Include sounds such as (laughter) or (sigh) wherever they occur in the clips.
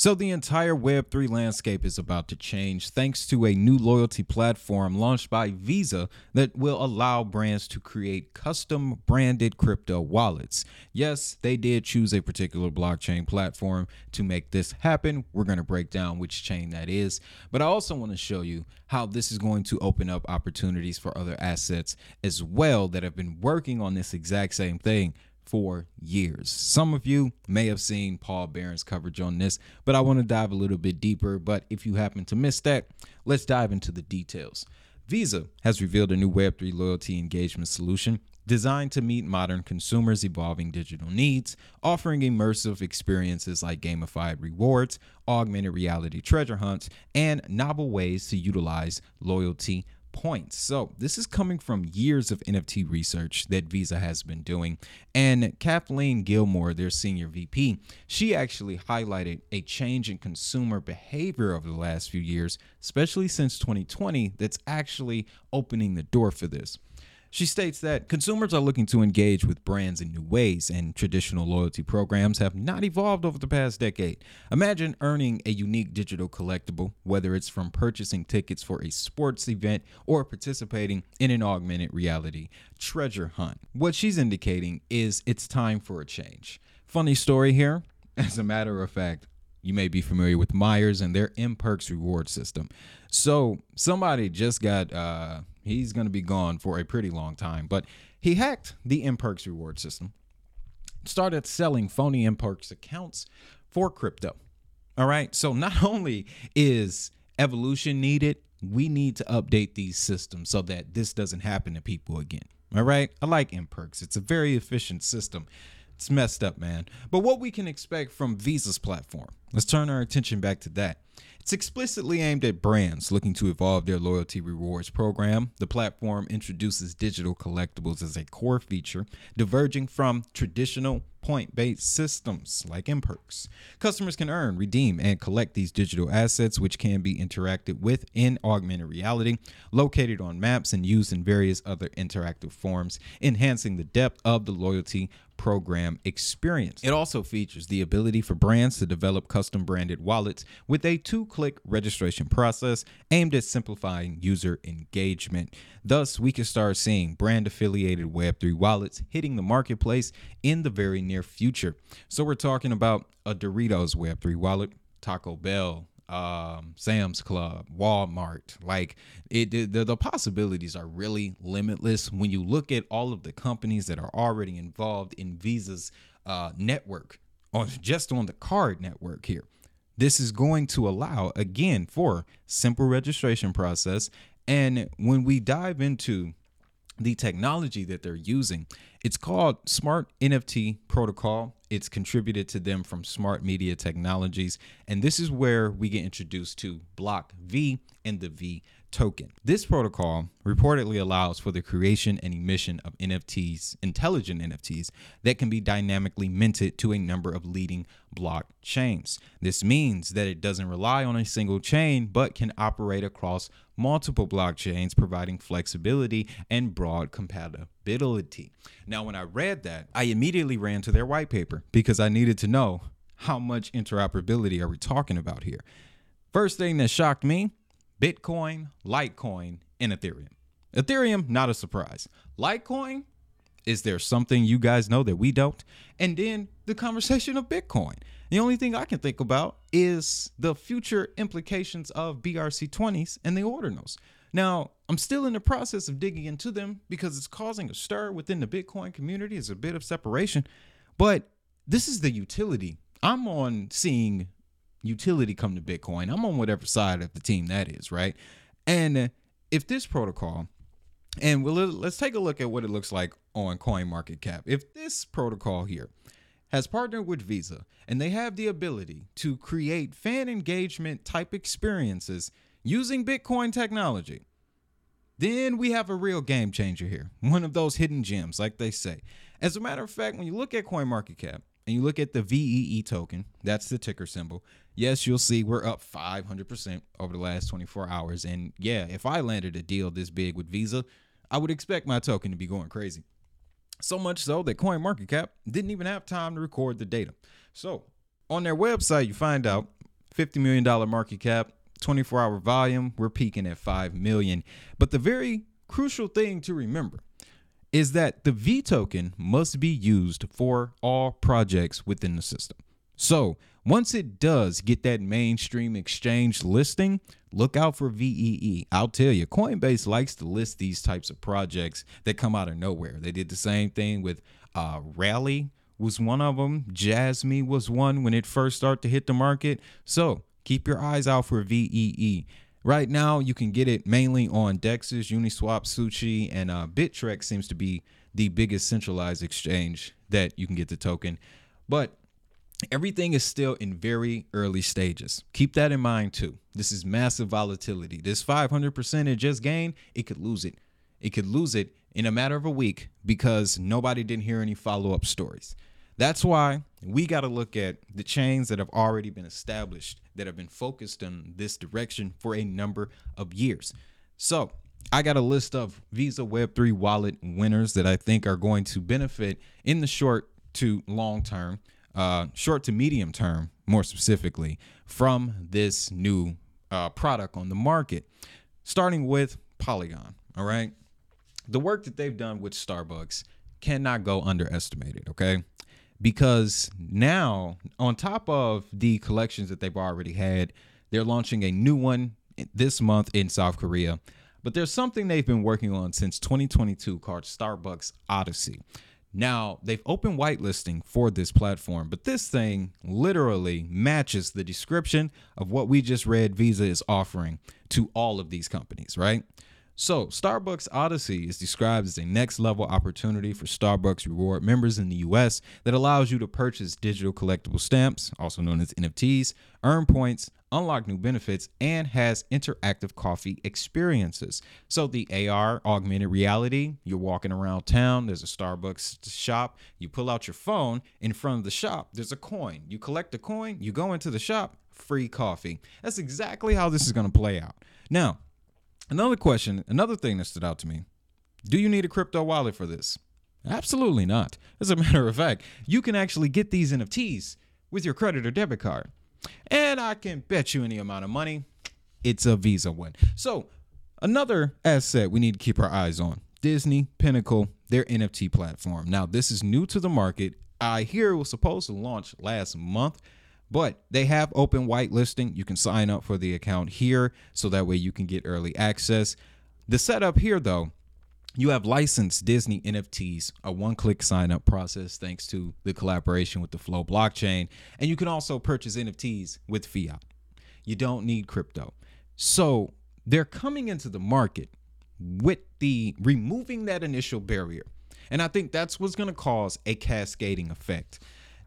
So, the entire Web3 landscape is about to change thanks to a new loyalty platform launched by Visa that will allow brands to create custom branded crypto wallets. Yes, they did choose a particular blockchain platform to make this happen. We're going to break down which chain that is, but I also want to show you how this is going to open up opportunities for other assets as well that have been working on this exact same thing for years. Some of you may have seen Paul Barron's coverage on this, but I want to dive a little bit deeper. But if you happen to miss that, let's dive into the details. Visa has revealed a new Web3 loyalty engagement solution designed to meet modern consumers' evolving digital needs, offering immersive experiences like gamified rewards, augmented reality treasure hunts, and novel ways to utilize loyalty points. So, this is coming from years of NFT research that Visa has been doing. And Kathleen Gilmore, their senior VP, she actually highlighted a change in consumer behavior over the last few years, especially since 2020, that's actually opening the door for this. She states that consumers are looking to engage with brands in new ways, and traditional loyalty programs have not evolved over the past decade. Imagine earning a unique digital collectible, whether it's from purchasing tickets for a sports event or participating in an augmented reality treasure hunt. What she's indicating is it's time for a change. Funny story here. (laughs) As a matter of fact, you may be familiar with Meijer's and their mPerks reward system. So somebody just got uh, He's going to be gone for a pretty long time. But he hacked the mPerks reward system, started selling phony mPerks accounts for crypto. All right. So not (laughs) only is evolution needed, we need to update these systems so that this doesn't happen to people again. All right. I like mPerks, it's a very efficient system. It's messed up, man. But what we can expect from Visa's platform, let's turn our attention back to that. It's explicitly aimed at brands looking to evolve their loyalty rewards program. The platform introduces digital collectibles as a core feature, diverging from traditional point based systems like mPerks. Customers can earn, redeem, and collect these digital assets, which can be interacted with in augmented reality, located on maps, and used in various other interactive forms, enhancing the depth of the loyalty program experience. It also features the ability for brands to develop custom branded wallets with a two click registration process aimed at simplifying user engagement. Thus, we can start seeing brand affiliated Web3 wallets hitting the marketplace in the very near future. So, we're talking about a Doritos Web3 wallet, Taco Bell, um, Sam's Club, Walmart. Like it, the, the possibilities are really limitless when you look at all of the companies that are already involved in Visa's uh, network, on just on the card network here. This is going to allow again for simple registration process. And when we dive into the technology that they're using, it's called Smart NFT Protocol. It's contributed to them from Smart Media Technologies. And this is where we get introduced to BlockV and the V token. This protocol reportedly allows for the creation and emission of NFTs, intelligent NFTs, that can be dynamically minted to a number of leading blockchains. This means that it doesn't rely on a single chain, but can operate across multiple blockchains, providing flexibility and broad compatibility. Now, when I read that, I immediately ran to their white paper because I needed to know how much interoperability are we talking about here. First thing that shocked me Bitcoin, Litecoin, and Ethereum. Ethereum, not a surprise. Litecoin, is there something you guys know that we don't? And then the conversation of Bitcoin. The only thing I can think about is the future implications of BRC20s and the ordinals. Now, I'm still in the process of digging into them because it's causing a stir within the Bitcoin community. It's a bit of separation, but this is the utility. I'm on seeing utility come to Bitcoin. I'm on whatever side of the team that is, right? And if this protocol, and we'll, let's take a look at what it looks like on CoinMarketCap. If this protocol here has partnered with Visa and they have the ability to create fan engagement type experiences using Bitcoin technology, then we have a real game changer here. One of those hidden gems, like they say. As a matter of fact, when you look at CoinMarketCap, and you look at the VEE token, that's the ticker symbol. Yes, you'll see we're up 500% over the last 24 hours. And yeah, if I landed a deal this big with Visa, I would expect my token to be going crazy. So much so that CoinMarketCap didn't even have time to record the data. So on their website, you find out $50 million market cap, 24 hour volume, we're peaking at 5 million. But the very crucial thing to remember is that the V token must be used for all projects within the system. So once it does get that mainstream exchange listing, look out for VEE. I'll tell you, Coinbase likes to list these types of projects that come out of nowhere. They did the same thing with uh, Rally was one of them. Jasmy was one when it first started to hit the market. So keep your eyes out for VEE. Right now, you can get it mainly on Dexes, Uniswap, Sushi, and uh, Bittrex seems to be the biggest centralized exchange that you can get the token. But everything is still in very early stages. Keep that in mind too. This is massive volatility. This 500% it just gained, it could lose it. It could lose it in a matter of a week because nobody didn't hear any follow up stories. That's why we got to look at the chains that have already been established that have been focused in this direction for a number of years. So, I got a list of Visa Web3 wallet winners that I think are going to benefit in the short to long term, uh, short to medium term, more specifically, from this new uh, product on the market. Starting with Polygon. All right. The work that they've done with Starbucks cannot go underestimated. Okay because now on top of the collections that they've already had they're launching a new one this month in south korea. But there's something they've been working on since 2022 called starbucks odyssey. Now they've opened whitelisting for this platform but this thing literally matches the description of what we just read visa is offering to all of these companies right so, Starbucks Odyssey is described as a next level opportunity for Starbucks reward members in the US that allows you to purchase digital collectible stamps, also known as NFTs, earn points, unlock new benefits, and has interactive coffee experiences. So, the AR, augmented reality, you're walking around town, there's a Starbucks shop, you pull out your phone, in front of the shop, there's a coin. You collect a coin, you go into the shop, free coffee. That's exactly how this is going to play out. Now, Another question, another thing that stood out to me do you need a crypto wallet for this? Absolutely not. As a (laughs) matter of fact, you can actually get these NFTs with your credit or debit card. And I can bet you any amount of money, it's a Visa one. So, another asset we need to keep our eyes on Disney Pinnacle, their NFT platform. Now, this is new to the market. I hear it was supposed to launch last month, but they have open whitelisting. You can sign up for the account here so that way you can get early access. The setup here, though, you have licensed Disney NFTs, a one click sign up process thanks to the collaboration with the Flow blockchain. And you can also purchase NFTs with fiat. You don't need crypto. So they're coming into the market with the removing that initial barrier. And I think that's what's going to cause a cascading effect.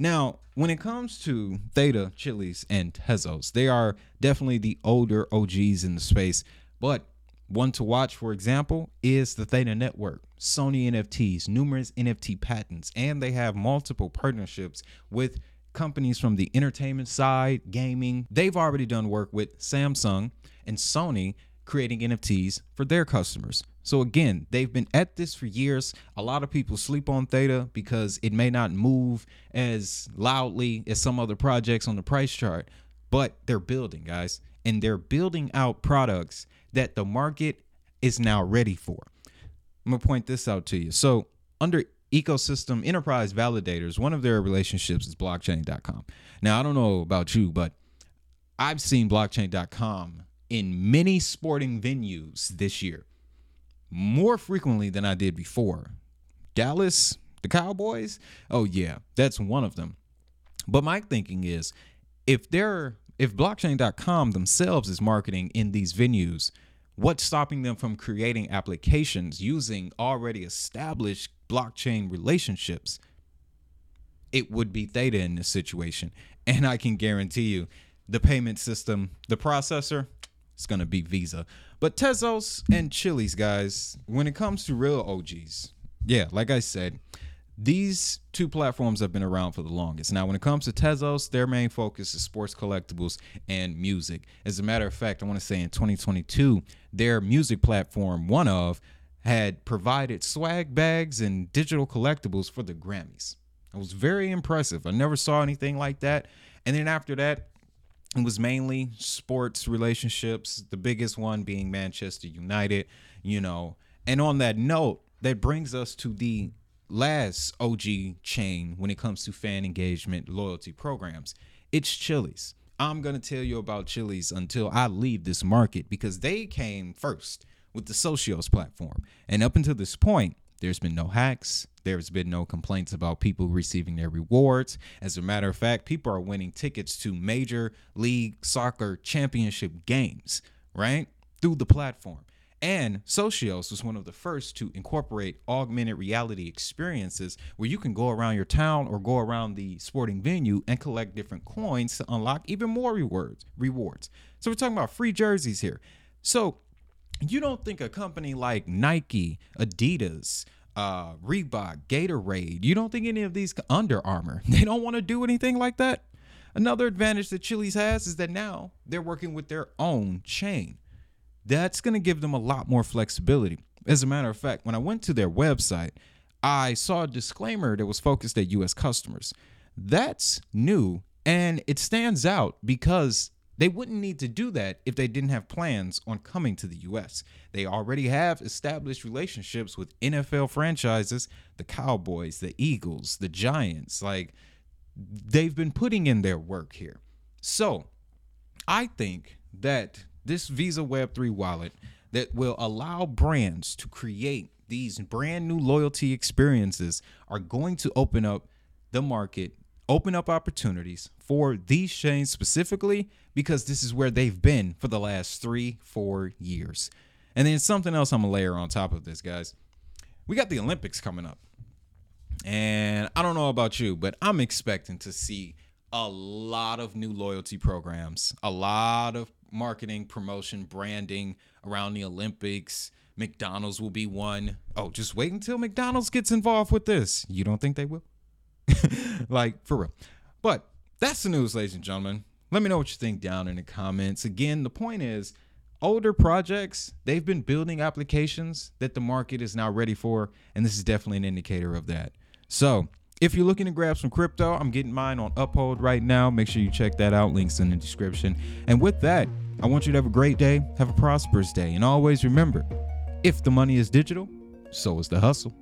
Now, when it comes to Theta, Chiliz, and Tezos, they are definitely the older OGs in the space. But one to watch, for example, is the Theta Network, Sony NFTs, numerous NFT patents, and they have multiple partnerships with companies from the entertainment side, gaming. They've already done work with Samsung and Sony creating NFTs for their customers. So again, they've been at this for years. A lot of people sleep on Theta because it may not move as loudly as some other projects on the price chart, but they're building, guys, and they're building out products that the market is now ready for. I'm going to point this out to you. So, under ecosystem enterprise validators, one of their relationships is blockchain.com. Now, I don't know about you, but I've seen blockchain.com in many sporting venues this year more frequently than I did before. Dallas, the Cowboys, oh yeah, that's one of them. But my thinking is if they're if blockchain.com themselves is marketing in these venues, what's stopping them from creating applications using already established blockchain relationships? It would be Theta in this situation. And I can guarantee you the payment system, the processor, it's to be Visa. But Tezos and Chiliz, guys, when it comes to real OGs, yeah, like I said, these two platforms have been around for the longest. Now, when it comes to Tezos, their main focus is sports collectibles and music. As a matter of fact, I want to say in 2022, their music platform, one of, had provided swag bags and digital collectibles for the Grammys. It was very impressive. I never saw anything like that. And then after that, it was mainly sports relationships, the biggest one being Manchester United, you know. And on that note, that brings us to the last OG chain when it comes to fan engagement loyalty programs. It's Chiliz. I'm going to tell you about Chiliz until I leave this market because they came first with the Socios platform. And up until this point, there's been no hacks. There's been no complaints about people receiving their rewards. As a matter of fact, people are winning tickets to major league soccer championship games, right? Through the platform. And Socios was one of the first to incorporate augmented reality experiences where you can go around your town or go around the sporting venue and collect different coins to unlock even more rewards. Rewards. So we're talking about free jerseys here. So you don't think a company like Nike, Adidas, uh, Reebok, Gatorade, you don't think any of these Under Armour, (laughs) they don't want to do anything like that? Another advantage that Chiliz has is that now they're working with their own chain. That's going to give them a lot more flexibility. As a matter of fact, when I went to their website, I saw a disclaimer that was focused at US customers. That's new and it stands out because they wouldn't need to do that if they didn't have plans on coming to the US. They already have established relationships with NFL franchises, the Cowboys, the Eagles, the Giants. Like they've been putting in their work here. So I think that this Visa Web3 wallet that will allow brands to create these brand new loyalty experiences are going to open up the market open up opportunities for these chains specifically because this is where they've been for the last three, four years. And then something else I'm gonna layer on top of this, guys. We got the Olympics coming up. And I don't know about you, but I'm expecting to see a lot of new loyalty programs, a lot of marketing, promotion, branding around the Olympics. McDonald's will be one. Oh, just wait until McDonald's gets involved with this. You don't think they will? (laughs) like for real. But that's the news, ladies and gentlemen. Let me know what you think down in the comments. Again, the point is older projects, they've been building applications that the market is now ready for, and this is definitely an indicator of that. So, if you're looking to grab some crypto, I'm getting mine on Uphold right now. Make sure you check that out. Links in the description. And with that, I want you to have a great day, have a prosperous day, and always remember if the money is digital, so is the hustle.